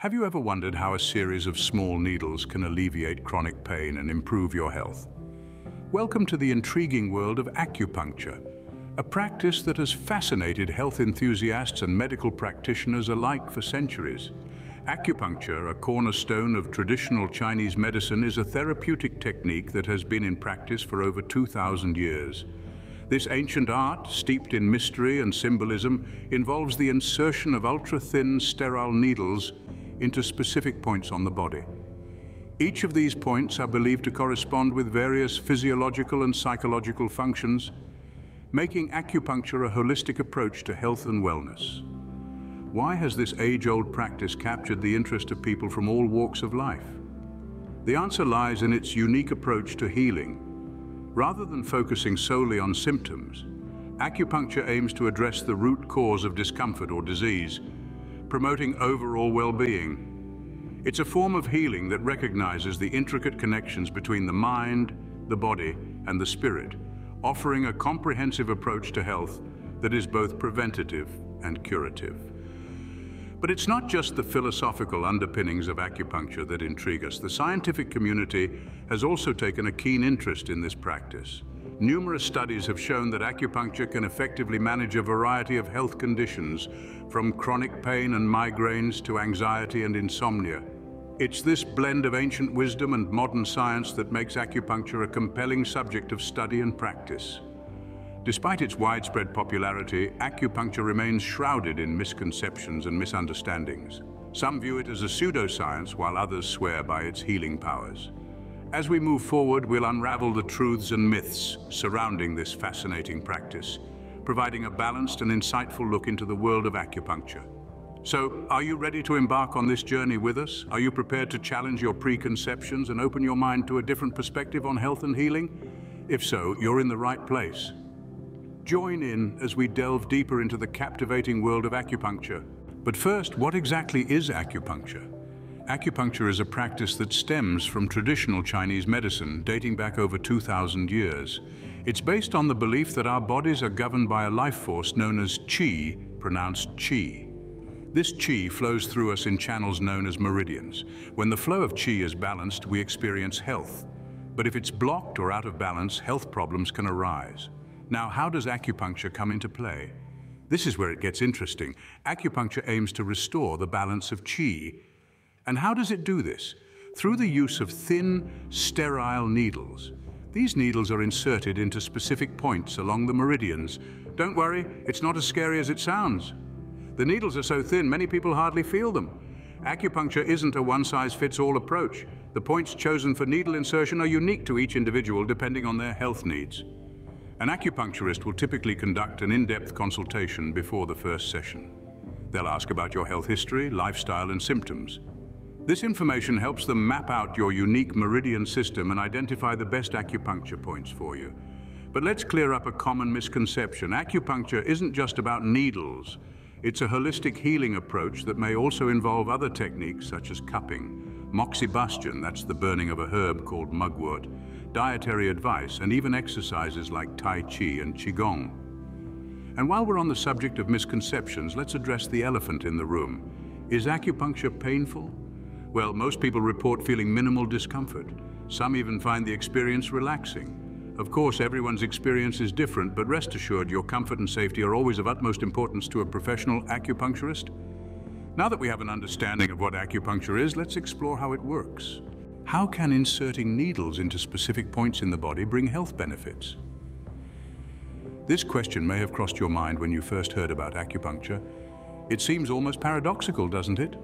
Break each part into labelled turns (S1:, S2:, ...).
S1: Have you ever wondered how a series of small needles can alleviate chronic pain and improve your health? Welcome to the intriguing world of acupuncture, a practice that has fascinated health enthusiasts and medical practitioners alike for centuries. Acupuncture, a cornerstone of traditional Chinese medicine, is a therapeutic technique that has been in practice for over 2,000 years. This ancient art, steeped in mystery and symbolism, involves the insertion of ultra-thin, sterile needles into specific points on the body. Each of these points are believed to correspond with various physiological and psychological functions, making acupuncture a holistic approach to health and wellness. Why has this age-old practice captured the interest of people from all walks of life? The answer lies in its unique approach to healing. Rather than focusing solely on symptoms, acupuncture aims to address the root cause of discomfort or disease, promoting overall well-being. It's a form of healing that recognizes the intricate connections between the mind, the body, and the spirit, offering a comprehensive approach to health that is both preventative and curative. But it's not just the philosophical underpinnings of acupuncture that intrigue us. The scientific community has also taken a keen interest in this practice. Numerous studies have shown that acupuncture can effectively manage a variety of health conditions, from chronic pain and migraines to anxiety and insomnia. It's this blend of ancient wisdom and modern science that makes acupuncture a compelling subject of study and practice. Despite its widespread popularity, acupuncture remains shrouded in misconceptions and misunderstandings. Some view it as a pseudoscience, while others swear by its healing powers. As we move forward, we'll unravel the truths and myths surrounding this fascinating practice, providing a balanced and insightful look into the world of acupuncture. So, are you ready to embark on this journey with us? Are you prepared to challenge your preconceptions and open your mind to a different perspective on health and healing? If so, you're in the right place. Join in as we delve deeper into the captivating world of acupuncture. But first, what exactly is acupuncture? Acupuncture is a practice that stems from traditional Chinese medicine dating back over 2,000 years. It's based on the belief that our bodies are governed by a life force known as qi, pronounced qi. This qi flows through us in channels known as meridians. When the flow of qi is balanced, we experience health. But if it's blocked or out of balance, health problems can arise. Now, how does acupuncture come into play? This is where it gets interesting. Acupuncture aims to restore the balance of qi and how does it do this? Through the use of thin, sterile needles. These needles are inserted into specific points along the meridians. Don't worry, it's not as scary as it sounds. The needles are so thin, many people hardly feel them. Acupuncture isn't a one-size-fits-all approach. The points chosen for needle insertion are unique to each individual depending on their health needs. An acupuncturist will typically conduct an in-depth consultation before the first session. They'll ask about your health history, lifestyle and symptoms. This information helps them map out your unique meridian system and identify the best acupuncture points for you. But let's clear up a common misconception. Acupuncture isn't just about needles. It's a holistic healing approach that may also involve other techniques such as cupping, moxibustion, that's the burning of a herb called mugwort, dietary advice, and even exercises like Tai Chi and Qigong. And while we're on the subject of misconceptions, let's address the elephant in the room. Is acupuncture painful? Well, most people report feeling minimal discomfort. Some even find the experience relaxing. Of course, everyone's experience is different, but rest assured your comfort and safety are always of utmost importance to a professional acupuncturist. Now that we have an understanding of what acupuncture is, let's explore how it works. How can inserting needles into specific points in the body bring health benefits? This question may have crossed your mind when you first heard about acupuncture. It seems almost paradoxical, doesn't it?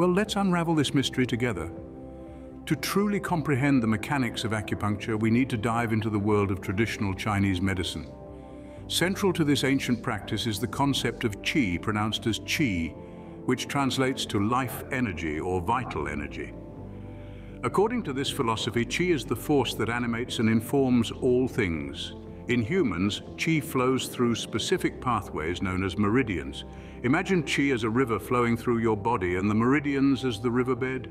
S1: Well, let's unravel this mystery together. To truly comprehend the mechanics of acupuncture, we need to dive into the world of traditional Chinese medicine. Central to this ancient practice is the concept of qi, pronounced as qi, which translates to life energy or vital energy. According to this philosophy, qi is the force that animates and informs all things. In humans, qi flows through specific pathways known as meridians, Imagine qi as a river flowing through your body and the meridians as the riverbed.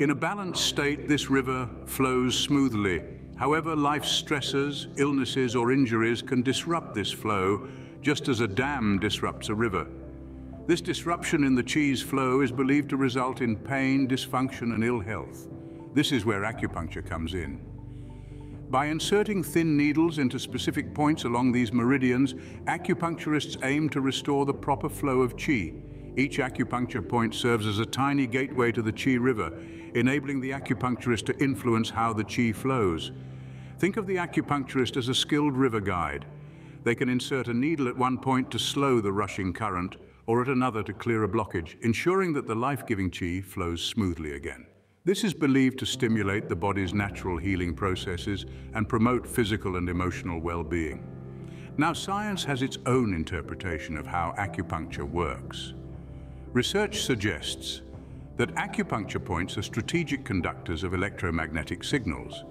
S1: In a balanced state, this river flows smoothly. However, life stresses, illnesses or injuries can disrupt this flow, just as a dam disrupts a river. This disruption in the chi's flow is believed to result in pain, dysfunction and ill health. This is where acupuncture comes in. By inserting thin needles into specific points along these meridians, acupuncturists aim to restore the proper flow of qi. Each acupuncture point serves as a tiny gateway to the qi river, enabling the acupuncturist to influence how the qi flows. Think of the acupuncturist as a skilled river guide. They can insert a needle at one point to slow the rushing current, or at another to clear a blockage, ensuring that the life-giving qi flows smoothly again. This is believed to stimulate the body's natural healing processes and promote physical and emotional well-being. Now, science has its own interpretation of how acupuncture works. Research suggests that acupuncture points are strategic conductors of electromagnetic signals,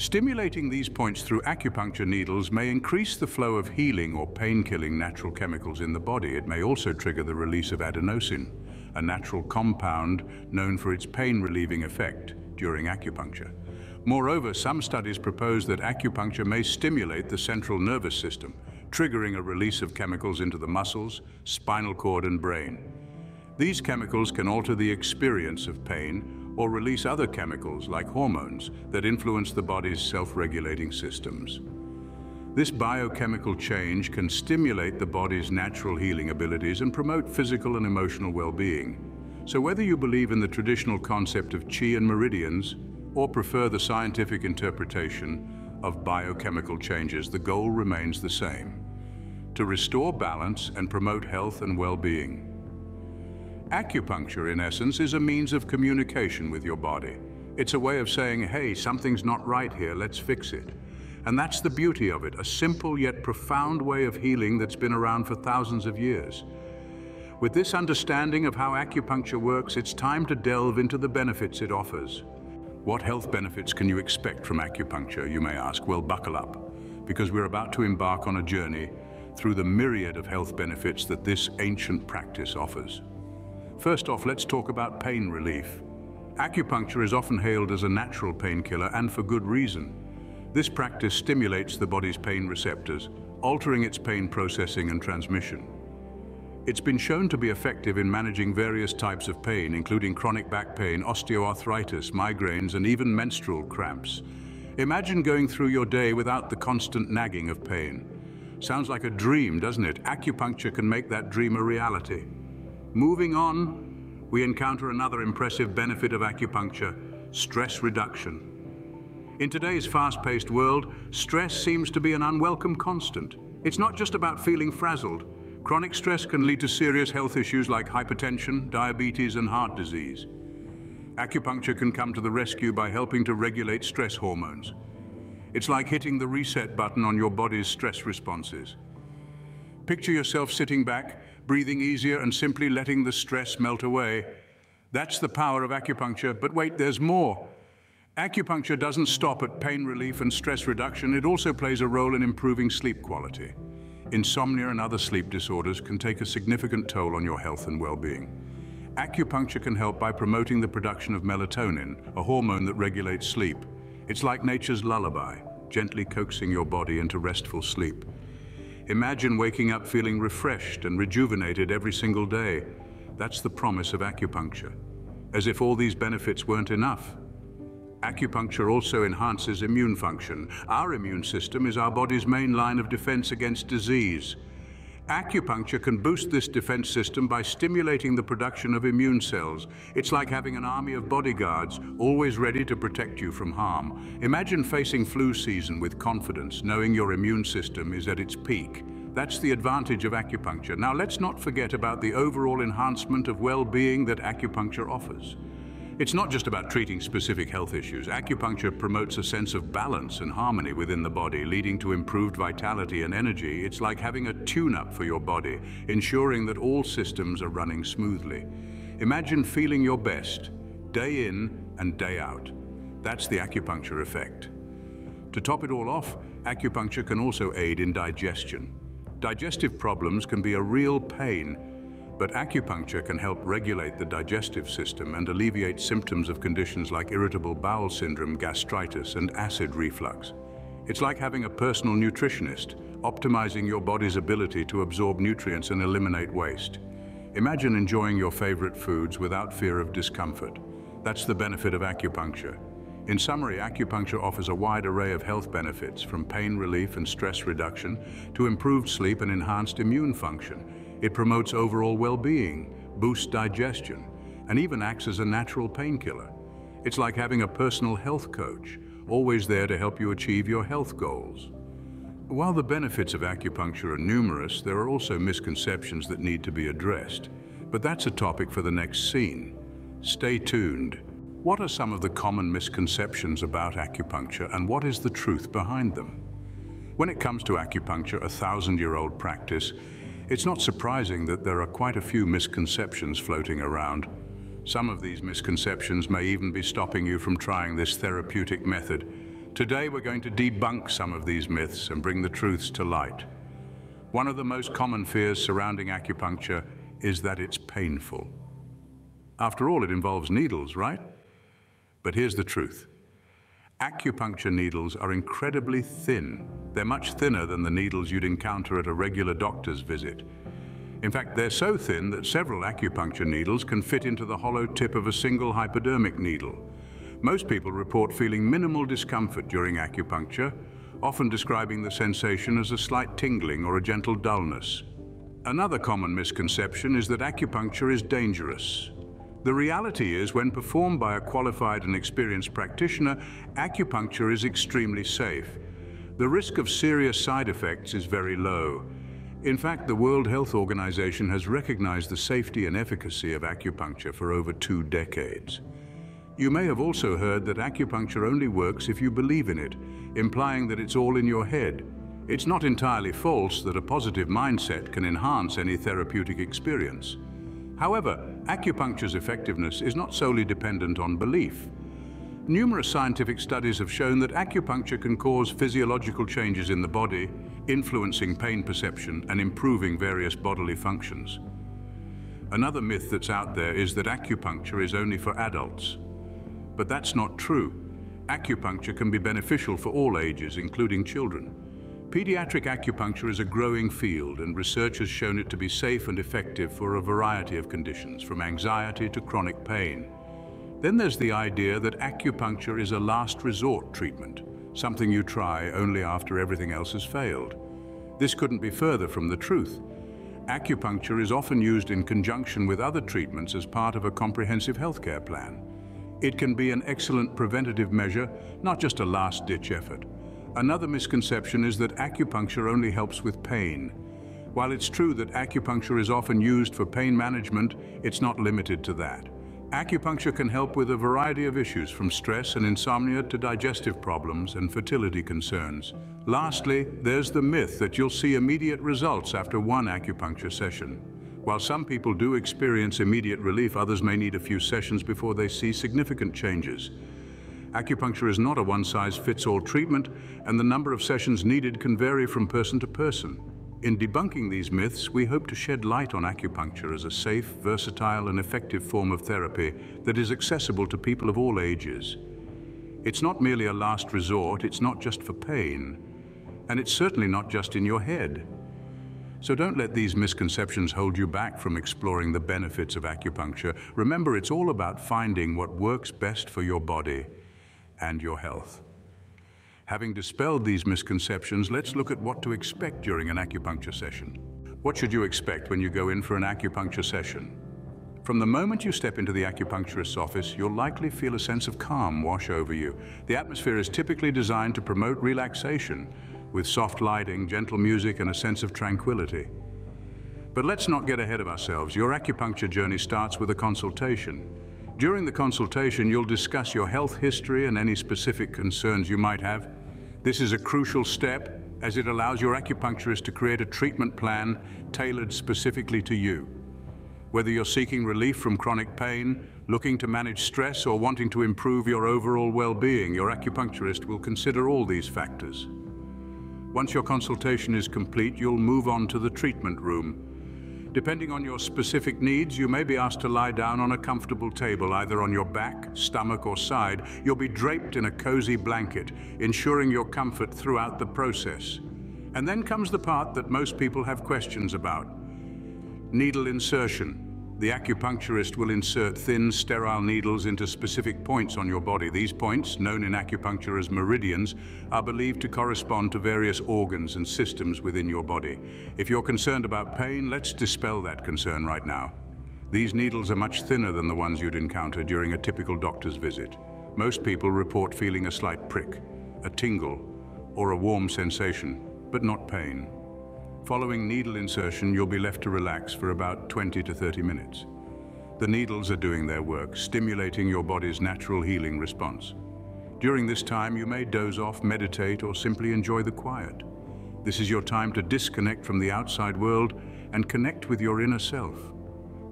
S1: Stimulating these points through acupuncture needles may increase the flow of healing or pain-killing natural chemicals in the body. It may also trigger the release of adenosine, a natural compound known for its pain-relieving effect during acupuncture. Moreover, some studies propose that acupuncture may stimulate the central nervous system, triggering a release of chemicals into the muscles, spinal cord and brain. These chemicals can alter the experience of pain or release other chemicals like hormones that influence the body's self-regulating systems. This biochemical change can stimulate the body's natural healing abilities and promote physical and emotional well-being. So whether you believe in the traditional concept of qi and meridians or prefer the scientific interpretation of biochemical changes, the goal remains the same, to restore balance and promote health and well-being. Acupuncture, in essence, is a means of communication with your body. It's a way of saying, hey, something's not right here, let's fix it. And that's the beauty of it, a simple yet profound way of healing that's been around for thousands of years. With this understanding of how acupuncture works, it's time to delve into the benefits it offers. What health benefits can you expect from acupuncture, you may ask? Well, buckle up, because we're about to embark on a journey through the myriad of health benefits that this ancient practice offers. First off, let's talk about pain relief. Acupuncture is often hailed as a natural painkiller and for good reason. This practice stimulates the body's pain receptors, altering its pain processing and transmission. It's been shown to be effective in managing various types of pain, including chronic back pain, osteoarthritis, migraines, and even menstrual cramps. Imagine going through your day without the constant nagging of pain. Sounds like a dream, doesn't it? Acupuncture can make that dream a reality. Moving on, we encounter another impressive benefit of acupuncture, stress reduction. In today's fast-paced world, stress seems to be an unwelcome constant. It's not just about feeling frazzled. Chronic stress can lead to serious health issues like hypertension, diabetes and heart disease. Acupuncture can come to the rescue by helping to regulate stress hormones. It's like hitting the reset button on your body's stress responses. Picture yourself sitting back, breathing easier and simply letting the stress melt away. That's the power of acupuncture. But wait, there's more. Acupuncture doesn't stop at pain relief and stress reduction. It also plays a role in improving sleep quality. Insomnia and other sleep disorders can take a significant toll on your health and well-being. Acupuncture can help by promoting the production of melatonin, a hormone that regulates sleep. It's like nature's lullaby, gently coaxing your body into restful sleep. Imagine waking up feeling refreshed and rejuvenated every single day. That's the promise of acupuncture. As if all these benefits weren't enough. Acupuncture also enhances immune function. Our immune system is our body's main line of defense against disease. Acupuncture can boost this defense system by stimulating the production of immune cells. It's like having an army of bodyguards, always ready to protect you from harm. Imagine facing flu season with confidence, knowing your immune system is at its peak. That's the advantage of acupuncture. Now let's not forget about the overall enhancement of well-being that acupuncture offers. It's not just about treating specific health issues. Acupuncture promotes a sense of balance and harmony within the body, leading to improved vitality and energy. It's like having a tune-up for your body, ensuring that all systems are running smoothly. Imagine feeling your best, day in and day out. That's the acupuncture effect. To top it all off, acupuncture can also aid in digestion. Digestive problems can be a real pain, but acupuncture can help regulate the digestive system and alleviate symptoms of conditions like irritable bowel syndrome, gastritis, and acid reflux. It's like having a personal nutritionist, optimizing your body's ability to absorb nutrients and eliminate waste. Imagine enjoying your favorite foods without fear of discomfort. That's the benefit of acupuncture. In summary, acupuncture offers a wide array of health benefits, from pain relief and stress reduction to improved sleep and enhanced immune function. It promotes overall well-being, boosts digestion, and even acts as a natural painkiller. It's like having a personal health coach, always there to help you achieve your health goals. While the benefits of acupuncture are numerous, there are also misconceptions that need to be addressed. But that's a topic for the next scene. Stay tuned. What are some of the common misconceptions about acupuncture and what is the truth behind them? When it comes to acupuncture, a thousand-year-old practice, it's not surprising that there are quite a few misconceptions floating around. Some of these misconceptions may even be stopping you from trying this therapeutic method. Today we're going to debunk some of these myths and bring the truths to light. One of the most common fears surrounding acupuncture is that it's painful. After all, it involves needles, right? But here's the truth. Acupuncture needles are incredibly thin. They're much thinner than the needles you'd encounter at a regular doctor's visit. In fact, they're so thin that several acupuncture needles can fit into the hollow tip of a single hypodermic needle. Most people report feeling minimal discomfort during acupuncture, often describing the sensation as a slight tingling or a gentle dullness. Another common misconception is that acupuncture is dangerous. The reality is, when performed by a qualified and experienced practitioner, acupuncture is extremely safe. The risk of serious side effects is very low. In fact, the World Health Organization has recognized the safety and efficacy of acupuncture for over two decades. You may have also heard that acupuncture only works if you believe in it, implying that it's all in your head. It's not entirely false that a positive mindset can enhance any therapeutic experience. However, acupuncture's effectiveness is not solely dependent on belief. Numerous scientific studies have shown that acupuncture can cause physiological changes in the body, influencing pain perception and improving various bodily functions. Another myth that's out there is that acupuncture is only for adults. But that's not true. Acupuncture can be beneficial for all ages, including children. Pediatric acupuncture is a growing field and research has shown it to be safe and effective for a variety of conditions, from anxiety to chronic pain. Then there's the idea that acupuncture is a last resort treatment, something you try only after everything else has failed. This couldn't be further from the truth. Acupuncture is often used in conjunction with other treatments as part of a comprehensive healthcare plan. It can be an excellent preventative measure, not just a last-ditch effort. Another misconception is that acupuncture only helps with pain. While it's true that acupuncture is often used for pain management, it's not limited to that. Acupuncture can help with a variety of issues from stress and insomnia to digestive problems and fertility concerns. Lastly, there's the myth that you'll see immediate results after one acupuncture session. While some people do experience immediate relief, others may need a few sessions before they see significant changes. Acupuncture is not a one-size-fits-all treatment, and the number of sessions needed can vary from person to person. In debunking these myths, we hope to shed light on acupuncture as a safe, versatile and effective form of therapy that is accessible to people of all ages. It's not merely a last resort, it's not just for pain, and it's certainly not just in your head. So don't let these misconceptions hold you back from exploring the benefits of acupuncture. Remember, it's all about finding what works best for your body and your health. Having dispelled these misconceptions, let's look at what to expect during an acupuncture session. What should you expect when you go in for an acupuncture session? From the moment you step into the acupuncturist's office, you'll likely feel a sense of calm wash over you. The atmosphere is typically designed to promote relaxation, with soft lighting, gentle music, and a sense of tranquility. But let's not get ahead of ourselves. Your acupuncture journey starts with a consultation. During the consultation, you'll discuss your health history and any specific concerns you might have. This is a crucial step as it allows your acupuncturist to create a treatment plan tailored specifically to you. Whether you're seeking relief from chronic pain, looking to manage stress, or wanting to improve your overall well-being, your acupuncturist will consider all these factors. Once your consultation is complete, you'll move on to the treatment room, Depending on your specific needs, you may be asked to lie down on a comfortable table, either on your back, stomach, or side. You'll be draped in a cozy blanket, ensuring your comfort throughout the process. And then comes the part that most people have questions about. Needle insertion. The acupuncturist will insert thin, sterile needles into specific points on your body. These points, known in acupuncture as meridians, are believed to correspond to various organs and systems within your body. If you're concerned about pain, let's dispel that concern right now. These needles are much thinner than the ones you'd encounter during a typical doctor's visit. Most people report feeling a slight prick, a tingle, or a warm sensation, but not pain. Following needle insertion, you'll be left to relax for about 20 to 30 minutes. The needles are doing their work, stimulating your body's natural healing response. During this time, you may doze off, meditate, or simply enjoy the quiet. This is your time to disconnect from the outside world and connect with your inner self.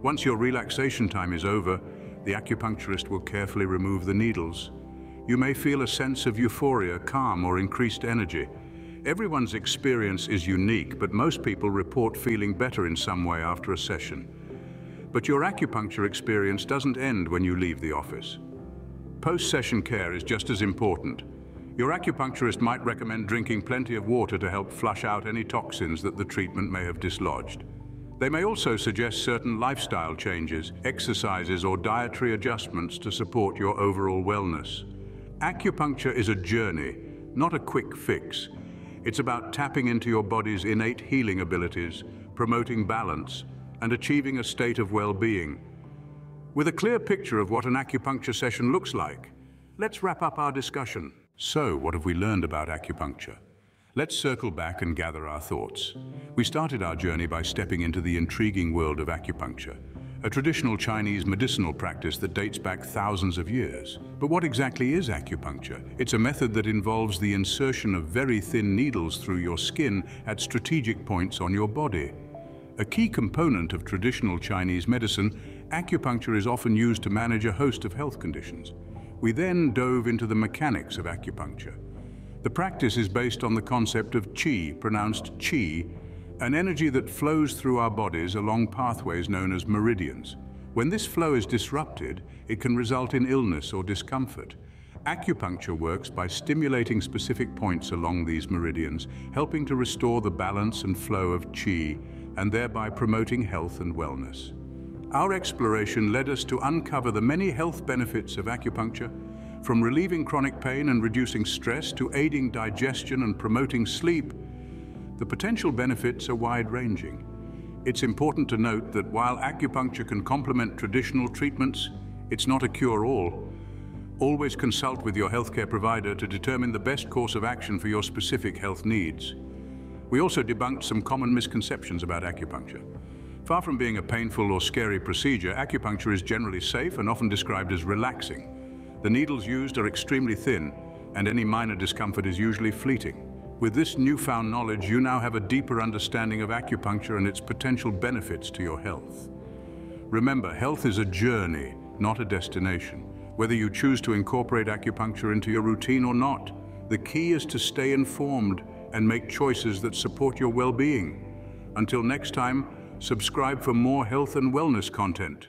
S1: Once your relaxation time is over, the acupuncturist will carefully remove the needles. You may feel a sense of euphoria, calm, or increased energy, Everyone's experience is unique, but most people report feeling better in some way after a session. But your acupuncture experience doesn't end when you leave the office. Post-session care is just as important. Your acupuncturist might recommend drinking plenty of water to help flush out any toxins that the treatment may have dislodged. They may also suggest certain lifestyle changes, exercises or dietary adjustments to support your overall wellness. Acupuncture is a journey, not a quick fix. It's about tapping into your body's innate healing abilities, promoting balance, and achieving a state of well-being. With a clear picture of what an acupuncture session looks like, let's wrap up our discussion. So, what have we learned about acupuncture? Let's circle back and gather our thoughts. We started our journey by stepping into the intriguing world of acupuncture, a traditional Chinese medicinal practice that dates back thousands of years. But what exactly is acupuncture? It's a method that involves the insertion of very thin needles through your skin at strategic points on your body. A key component of traditional Chinese medicine, acupuncture is often used to manage a host of health conditions. We then dove into the mechanics of acupuncture. The practice is based on the concept of qi, pronounced qi, an energy that flows through our bodies along pathways known as meridians. When this flow is disrupted, it can result in illness or discomfort. Acupuncture works by stimulating specific points along these meridians, helping to restore the balance and flow of qi, and thereby promoting health and wellness. Our exploration led us to uncover the many health benefits of acupuncture, from relieving chronic pain and reducing stress to aiding digestion and promoting sleep, the potential benefits are wide-ranging. It's important to note that while acupuncture can complement traditional treatments, it's not a cure-all. Always consult with your healthcare provider to determine the best course of action for your specific health needs. We also debunked some common misconceptions about acupuncture. Far from being a painful or scary procedure, acupuncture is generally safe and often described as relaxing. The needles used are extremely thin, and any minor discomfort is usually fleeting. With this newfound knowledge, you now have a deeper understanding of acupuncture and its potential benefits to your health. Remember, health is a journey, not a destination. Whether you choose to incorporate acupuncture into your routine or not, the key is to stay informed and make choices that support your well-being. Until next time, subscribe for more health and wellness content.